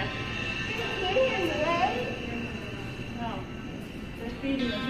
Yeah. No. They're feeding material.